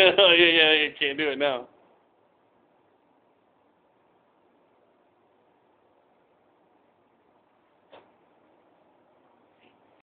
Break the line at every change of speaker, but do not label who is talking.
yeah, yeah, you can't do it now.